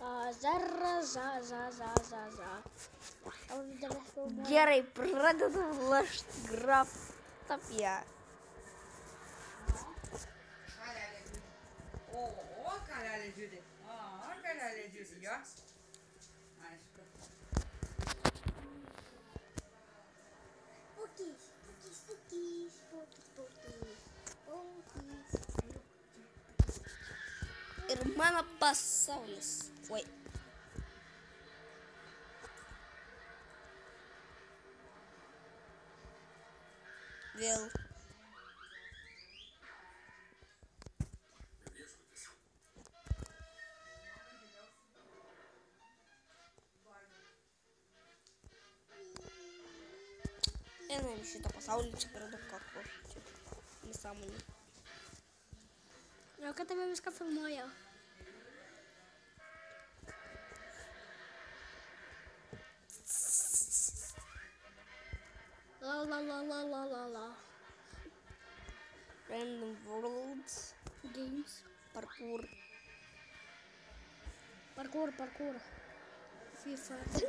А, зара, за, за, за, за, за. А Герой продолжит граф Топья. О, о, каляли люди. А, о, каляли люди. Ir mano pasaulis. Oi. Vėl. Einam iš šito pasaulio, čia per daug kaklo. Čia nesąmonė. Jo, kad tave viską La la la la la la la. Random worlds. Games. Parkour. Parkour, parkour. FIFA.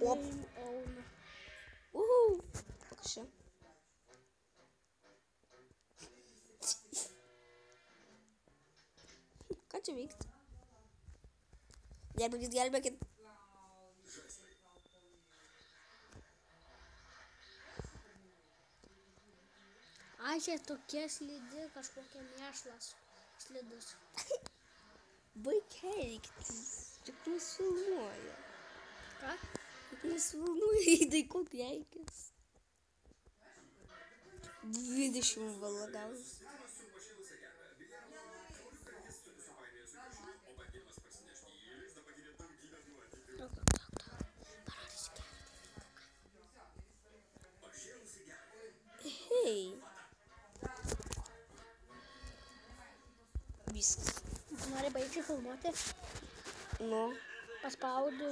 Game on. Woohoo! Uhu. Bakışı. Kaç evikti? Gel bakit, gel bakit. bazė tokia slidi, kažkokia mėšlas slidus. Baik elgtis, tik mus filmuoja. Ką? Mes filmuoja, tai ko elgtis? 20 valagaus. Viskas. Nori baigti filmuoti? Nu. Paspaudžiu